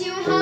you.